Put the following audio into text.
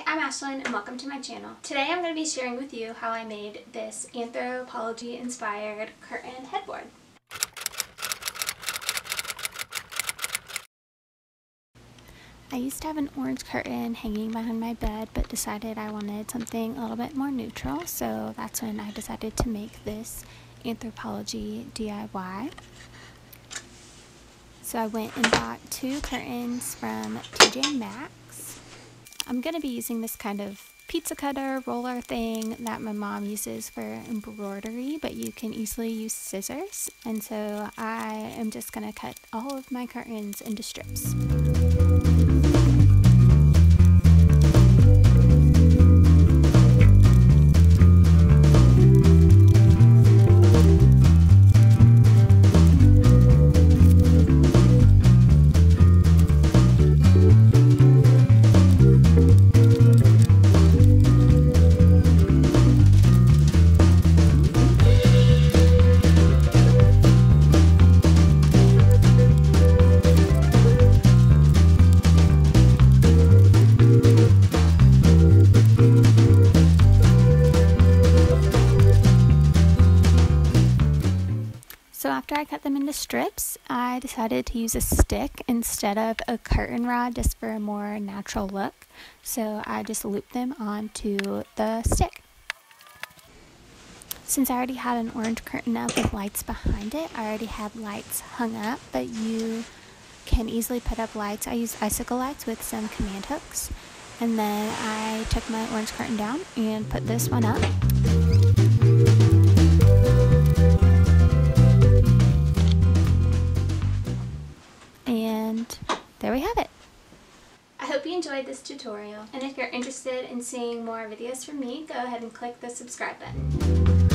Hi, I'm Ashlyn and welcome to my channel. Today I'm going to be sharing with you how I made this Anthropologie inspired curtain headboard. I used to have an orange curtain hanging behind my bed but decided I wanted something a little bit more neutral so that's when I decided to make this Anthropologie DIY. So I went and bought two curtains from TJ Maxx. I'm going to be using this kind of pizza cutter roller thing that my mom uses for embroidery but you can easily use scissors and so I am just going to cut all of my curtains into strips. So after I cut them into strips, I decided to use a stick instead of a curtain rod just for a more natural look. So I just looped them onto the stick. Since I already had an orange curtain up with lights behind it, I already had lights hung up, but you can easily put up lights. I used icicle lights with some command hooks. And then I took my orange curtain down and put this one up. And there we have it. I hope you enjoyed this tutorial, and if you're interested in seeing more videos from me, go ahead and click the subscribe button.